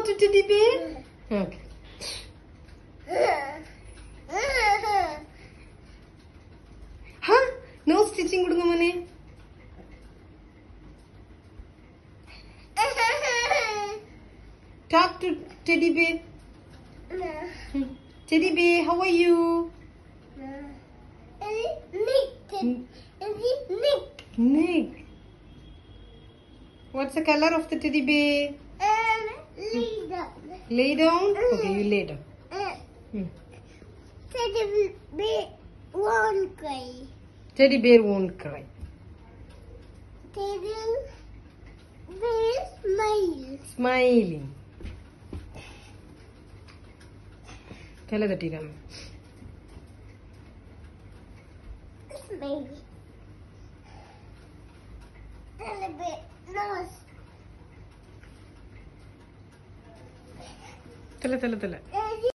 Talk to teddy bear. Okay. Huh? No stitching കൊടുങ്ങ മോനെ Talk to teddy bear. Hmm. Teddy bear, how are you? Nick. What's the color of the teddy bear? Lay down? Okay, you lay down. Hmm. One cry. Teddy bear won't cry. Teddy bear smile. Smiling. തല തട്ടിയിരാമ Smile. Teddy bear nose. தெல தெல தெல.